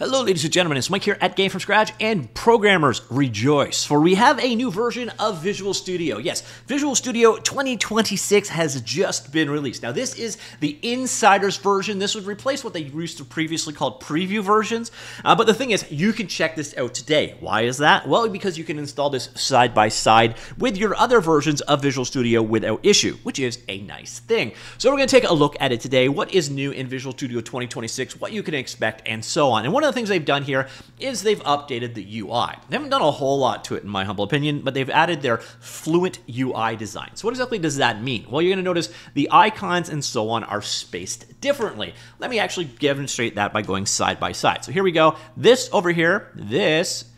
Hello, ladies and gentlemen. It's Mike here at Game from Scratch, and programmers rejoice, for we have a new version of Visual Studio. Yes, Visual Studio 2026 has just been released. Now, this is the insider's version. This would replace what they used to previously called preview versions. Uh, but the thing is, you can check this out today. Why is that? Well, because you can install this side by side with your other versions of Visual Studio without issue, which is a nice thing. So, we're going to take a look at it today. What is new in Visual Studio 2026, what you can expect, and so on. And one of the things they've done here is they've updated the UI. They haven't done a whole lot to it, in my humble opinion, but they've added their fluent UI design. So what exactly does that mean? Well, you're going to notice the icons and so on are spaced differently. Let me actually demonstrate that by going side by side. So here we go. This over here, this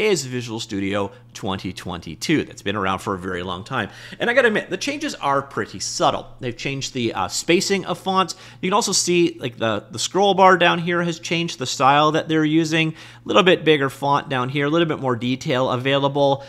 is Visual Studio 2022. That's been around for a very long time. And I gotta admit, the changes are pretty subtle. They've changed the uh, spacing of fonts. You can also see like the, the scroll bar down here has changed the style that they're using. A little bit bigger font down here, a little bit more detail available.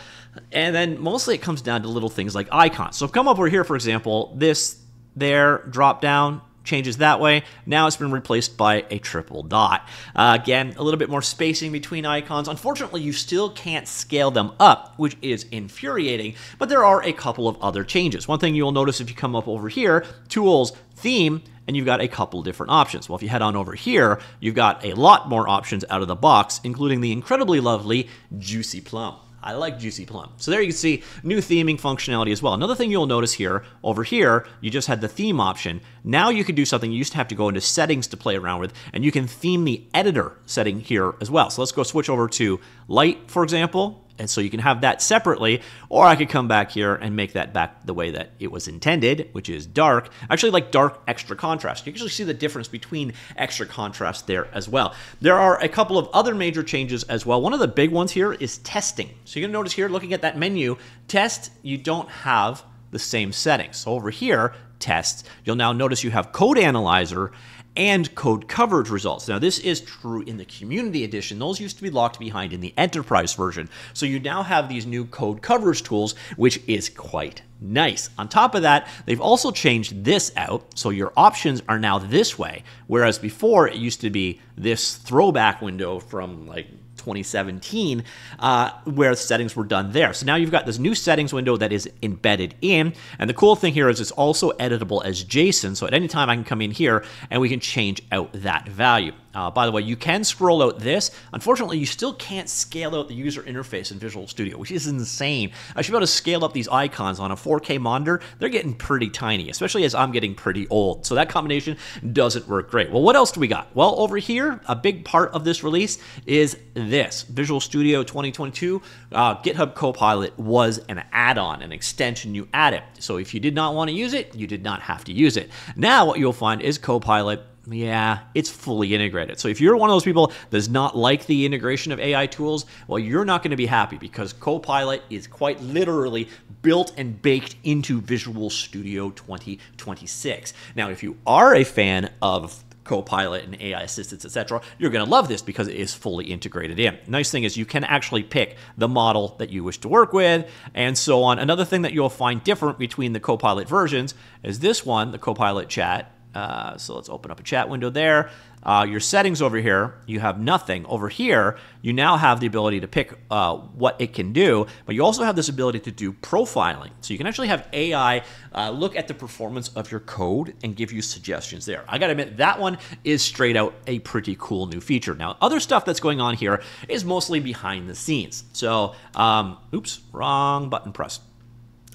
And then mostly it comes down to little things like icons. So come over here, for example, this there drop down changes that way. Now it's been replaced by a triple dot. Uh, again, a little bit more spacing between icons. Unfortunately, you still can't scale them up, which is infuriating, but there are a couple of other changes. One thing you'll notice if you come up over here, Tools, Theme, and you've got a couple different options. Well, if you head on over here, you've got a lot more options out of the box, including the incredibly lovely Juicy Plum. I like Juicy Plum. So there you can see new theming functionality as well. Another thing you'll notice here, over here, you just had the theme option. Now you can do something you used to have to go into settings to play around with, and you can theme the editor setting here as well. So let's go switch over to light, for example, and so you can have that separately, or I could come back here and make that back the way that it was intended, which is dark. Actually like dark extra contrast. You can actually see the difference between extra contrast there as well. There are a couple of other major changes as well. One of the big ones here is testing. So you're gonna notice here, looking at that menu, test, you don't have the same settings. So over here, tests, you'll now notice you have code analyzer and code coverage results. Now, this is true in the Community Edition. Those used to be locked behind in the Enterprise version. So you now have these new code coverage tools, which is quite nice. On top of that, they've also changed this out. So your options are now this way, whereas before it used to be this throwback window from like 2017, uh, where the settings were done there. So now you've got this new settings window that is embedded in. And the cool thing here is it's also editable as JSON. So at any time I can come in here and we can change out that value. Uh, by the way, you can scroll out this. Unfortunately, you still can't scale out the user interface in Visual Studio, which is insane. I should be able to scale up these icons on a 4K monitor. They're getting pretty tiny, especially as I'm getting pretty old. So that combination doesn't work great. Well, what else do we got? Well, over here, a big part of this release is this. Visual Studio 2022 uh, GitHub Copilot was an add-on, an extension you added. So if you did not want to use it, you did not have to use it. Now what you'll find is Copilot yeah, it's fully integrated. So if you're one of those people that does not like the integration of AI tools, well, you're not going to be happy because Copilot is quite literally built and baked into Visual Studio 2026. Now, if you are a fan of Copilot and AI assistants, etc., you're going to love this because it is fully integrated in. Nice thing is you can actually pick the model that you wish to work with and so on. Another thing that you'll find different between the Copilot versions is this one, the Copilot chat, uh, so let's open up a chat window there. Uh, your settings over here, you have nothing. Over here, you now have the ability to pick uh, what it can do, but you also have this ability to do profiling. So you can actually have AI uh, look at the performance of your code and give you suggestions there. I gotta admit, that one is straight out a pretty cool new feature. Now, other stuff that's going on here is mostly behind the scenes. So, um, oops, wrong button press.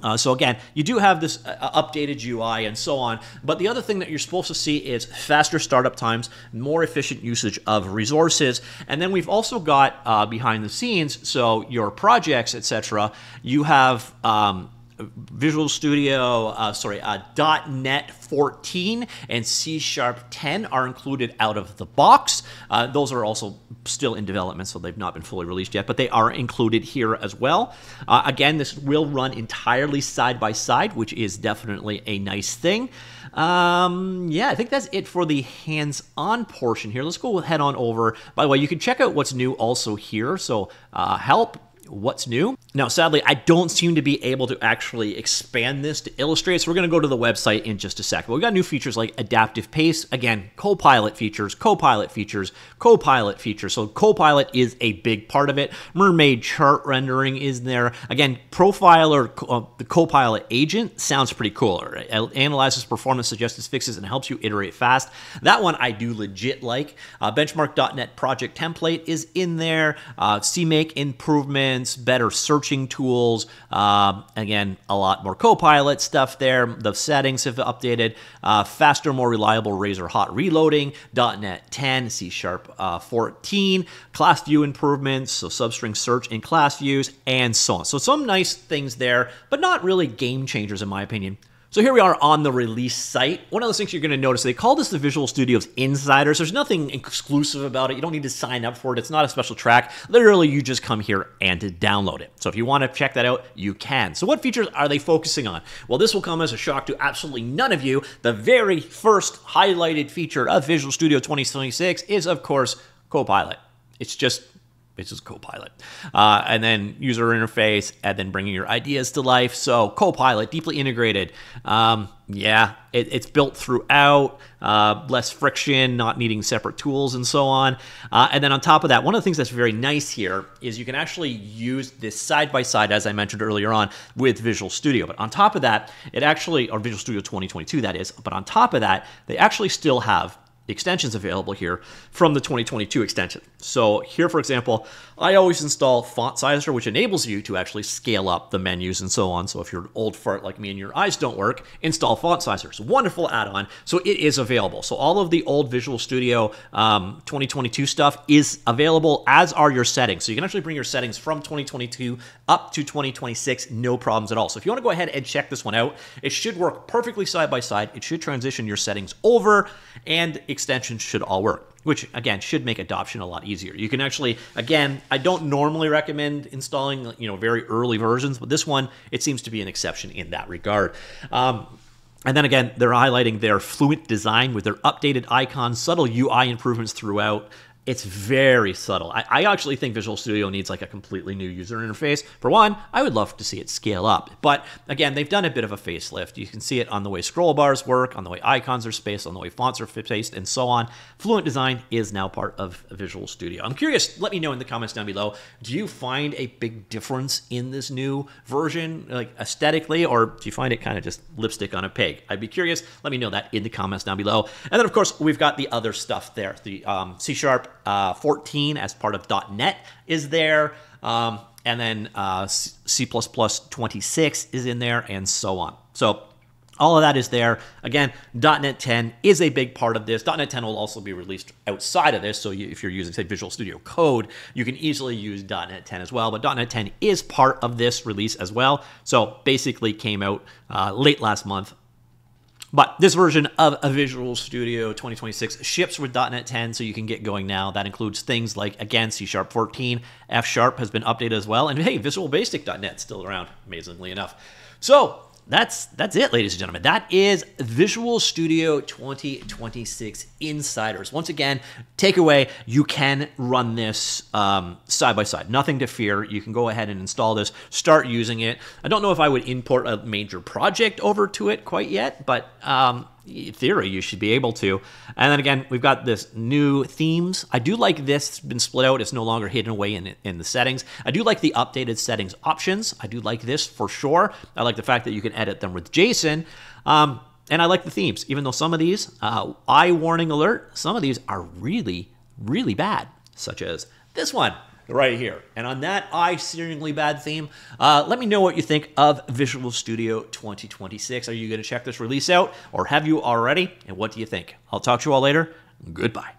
Uh, so again, you do have this uh, updated UI and so on, but the other thing that you're supposed to see is faster startup times, more efficient usage of resources, and then we've also got uh, behind the scenes, so your projects, etc. You have um, Visual Studio, uh, sorry, uh, .NET 14 and C Sharp 10 are included out of the box. Uh, those are also still in development, so they've not been fully released yet, but they are included here as well. Uh, again, this will run entirely side by side, which is definitely a nice thing. Um, yeah, I think that's it for the hands-on portion here. Let's go head on over. By the way, you can check out what's new also here. So uh, help, what's new. Now, sadly, I don't seem to be able to actually expand this to illustrate, so we're going to go to the website in just a second. We've got new features like adaptive paste, again, Copilot features, Copilot features, Copilot features. So Copilot is a big part of it. Mermaid chart rendering is there. Again, Profiler, uh, the Copilot agent sounds pretty cool. It analyzes performance, suggests fixes, and helps you iterate fast. That one I do legit like. Uh, Benchmark.net project template is in there. Uh, CMake improvements, better search tools. Um, again, a lot more Copilot stuff there. The settings have updated. Uh, faster, more reliable Razor Hot reloading. .NET 10, C Sharp uh, 14, class view improvements, so substring search in class views, and so on. So some nice things there, but not really game changers in my opinion. So here we are on the release site. One of those things you're going to notice, they call this the Visual Studios Insiders. There's nothing exclusive about it. You don't need to sign up for it. It's not a special track. Literally, you just come here and download it. So if you want to check that out, you can. So what features are they focusing on? Well, this will come as a shock to absolutely none of you. The very first highlighted feature of Visual Studio 2026 is, of course, Copilot. It's just it's just Copilot. Uh, and then user interface, and then bringing your ideas to life. So Copilot, deeply integrated. Um, yeah, it, it's built throughout, uh, less friction, not needing separate tools, and so on. Uh, and then on top of that, one of the things that's very nice here is you can actually use this side by side, as I mentioned earlier on, with Visual Studio. But on top of that, it actually, or Visual Studio 2022, that is. But on top of that, they actually still have extensions available here from the 2022 extension. So here, for example, I always install Font Sizer, which enables you to actually scale up the menus and so on. So if you're an old fart like me and your eyes don't work, install Font Sizer. It's a wonderful add-on. So it is available. So all of the old Visual Studio um, 2022 stuff is available, as are your settings. So you can actually bring your settings from 2022 up to 2026, no problems at all. So if you want to go ahead and check this one out, it should work perfectly side by side. It should transition your settings over and extensions should all work which again should make adoption a lot easier. You can actually, again, I don't normally recommend installing you know very early versions, but this one it seems to be an exception in that regard. Um, and then again, they're highlighting their fluent design with their updated icons, subtle UI improvements throughout, it's very subtle. I, I, actually think Visual Studio needs like a completely new user interface. For one, I would love to see it scale up. But again, they've done a bit of a facelift. You can see it on the way scroll bars work, on the way icons are spaced, on the way fonts are spaced, and so on. Fluent Design is now part of Visual Studio. I'm curious, let me know in the comments down below. Do you find a big difference in this new version, like aesthetically, or do you find it kind of just lipstick on a pig? I'd be curious. Let me know that in the comments down below. And then, of course, we've got the other stuff there. The um, C Sharp uh, 14 as part of .NET is there. Um, and then uh, C++ 26 is in there, and so on. So all of that is there. Again, .NET 10 is a big part of this. .NET 10 will also be released outside of this, so you, if you're using, say, Visual Studio Code, you can easily use .NET 10 as well. But .NET 10 is part of this release as well. So basically came out uh, late last month but this version of a Visual Studio 2026 ships with .NET 10, so you can get going now. That includes things like, again, C Sharp 14, F Sharp has been updated as well, and hey, Visual Basic.NET still around, amazingly enough. So that's that's it, ladies and gentlemen. That is Visual Studio 2026 Insiders. Once again, takeaway: you can run this um, side by side. Nothing to fear. You can go ahead and install this, start using it. I don't know if I would import a major project over to it quite yet, but um, theory, you should be able to. And then again, we've got this new themes. I do like this it's been split out. It's no longer hidden away in, in the settings. I do like the updated settings options. I do like this for sure. I like the fact that you can edit them with JSON. Um, and I like the themes, even though some of these, uh, eye warning alert, some of these are really, really bad, such as this one right here. And on that eye-searingly bad theme, uh, let me know what you think of Visual Studio 2026. Are you going to check this release out, or have you already? And what do you think? I'll talk to you all later. Goodbye.